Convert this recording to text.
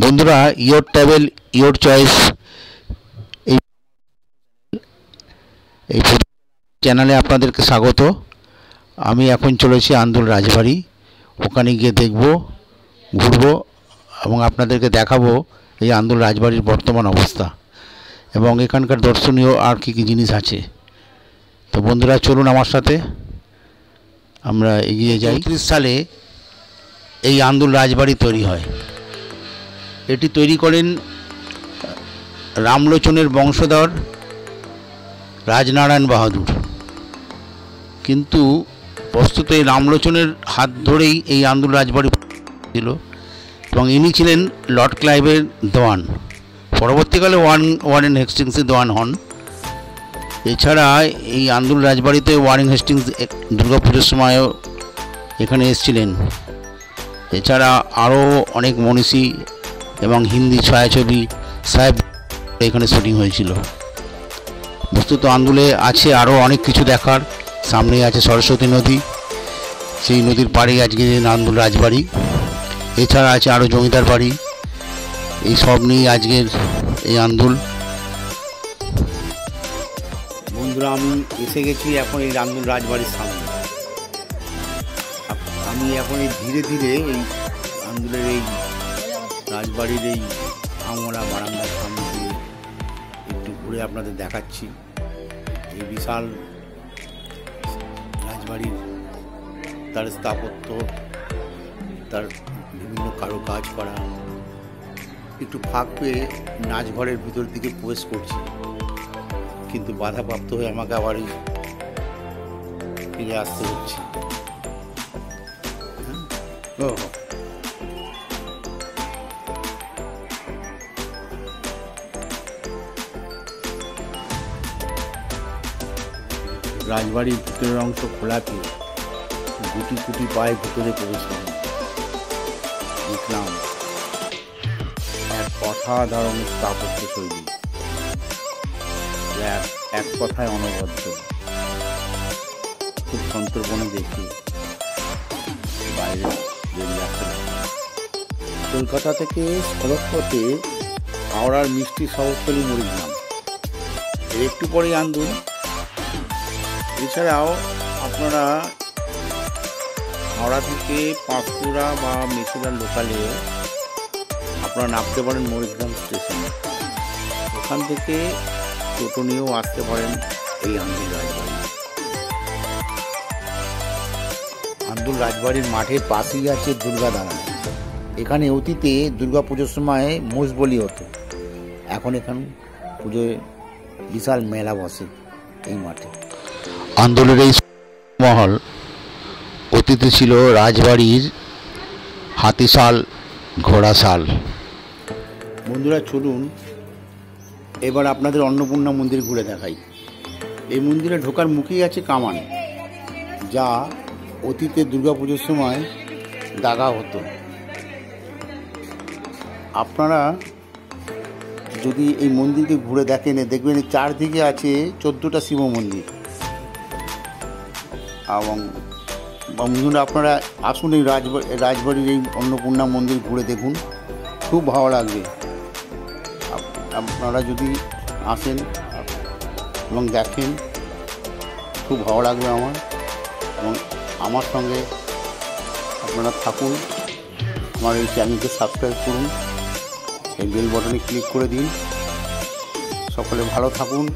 বন্ধুরা your travel your choice এই এই চ্যানেলে আপনাদেরকে স্বাগত। আমি এখন চলেছি আন্দুল রাজবাড়ি। ওখানে গিয়ে দেখব, ঘুরবো এবং আপনাদেরকে দেখাবো এই আন্দুল রাজবাড়ির বর্তমান অবস্থা এবং এখানকার দর্শনীয় আর কী কী জিনিস আছে। তো বন্ধুরা, চলুন আমার সাথে। আমরা এগিয়ে যাই। সালে এই আন্দুল রাজবাড়ি তৈরি হয়। এটি তৈরি করেন রামলোচনের বংশধর রাজনারায়ণ বাহাদুর। কিন্তু বস্তুত এই রামলোচনের হাত ধরেই এই আন্দুল রাজবাড়ি ছিল এবং ইনি ছিলেন লর্ড ক্লাইভের দেওয়ান পরবর্তীকালে ওয়ান, ওয়ারেন হেস্টিংসের দেওয়ান হন। এছাড়া এই আন্দুল রাজবাড়িতে ওয়ারেন হেস্টিংস দুর্গাপুজোর সময়ও এখানে এসেছিলেন। এছাড়া আরও অনেক মনীষী এবং হিন্দি ছায়াছবি সাহেব এখানে শুটিং হয়েছিল। বস্তুত আন্দুলে আছে আরও অনেক কিছু দেখার। সামনেই আছে সরস্বতী নদী। সেই নদীর পাড়ে আজকে আন্দুল রাজবাড়ি। এছাড়া আছে আরও জমিদার বাড়ি। এই সব নিয়ে আজকের এই আন্দুল। বন্ধুরা, আমি এসে গেছি এখন এই আন্দুল রাজবাড়ির সামনে। আমি এখন এই ধীরে ধীরে এই আন্দুলের এই রাজবাড়ির এই আমরা বারান্দার সামনে দিয়ে একটু ঘুরে আপনাদের দেখাচ্ছি। এই বিশাল রাজবাড়ির তার স্থাপত্য, তার বিভিন্ন কারুকাজ করা একটু ফাঁক পেয়ে নাচঘরের ভিতর দিকে প্রবেশ করছি। কিন্তু বাধাপ্রাপ্ত হয়ে আমাকে আবার এই ফিরে আসতে হচ্ছে। হ্যাঁ? ও রাজবাড়ির ভিতরের অংশ খোলা পেয়ে গুটি গুটি পায়ে ভিতরে প্রবেশ দেখলাম এক অসাধারণ স্থাপত্য শৈলী এক- এক কথায় অনবদ্য। খুব সন্তর্পণে দেখি বাইরে বেরিয়ে কলকাতা থেকে সড়কপথে হাওড়ার মিষ্টি শহরতলি এর একটু পরেই আন্দুল এছাড়াও আপনারা হাওড়া থেকে পাঁশকুড়া বা মেচুরার লোকালে আপনারা নামতে পারেন মরিগ্রাম স্টেশনে। ওখান থেকে টোটো নিয়েও আসতে পারেন এই আন্দুল রাজবাড়ি। আন্দুল রাজবাড়ির মাঠের পাশেই আছে দুর্গা এখানে অতীতে দুর্গা পুজোর সময় মোষ বলি হতো। এখন এখানে পুজোয় বিশাল মেলা বসে এই মাঠে। আন্দোলনের এই মহল অতীতে ছিল রাজবাড়ির হাতিশাল, ঘোড়াশাল। বন্ধুরা, চলুন এবার আপনাদের অন্নপূর্ণা মন্দির ঘুরে দেখাই। এই মন্দিরে ঢোকার মুখেই আছে কামান, যা অতীতে দুর্গাপুজোর সময় দাগা হতো। আপনারা যদি এই মন্দিরকে ঘুরে দেখেন, দেখবেন চারদিকে আছে চোদ্দোটা শিব মন্দির। এবং বন্ধুরা, আপনারা আসুন এই রাজবাড়ি রাজবাড়ির এই অন্নপূর্ণা মন্দির ঘুরে দেখুন। খুব ভালো লাগবে। আপনারা যদি আসেন এবং দেখেন, খুব ভালো লাগবে আমার। এবং আমার সঙ্গে আপনারা থাকুন। আমার এই চ্যানেলকে সাবস্ক্রাইব করুন। এই বেল বটনে ক্লিক করে দিন। সকলে ভালো থাকুন।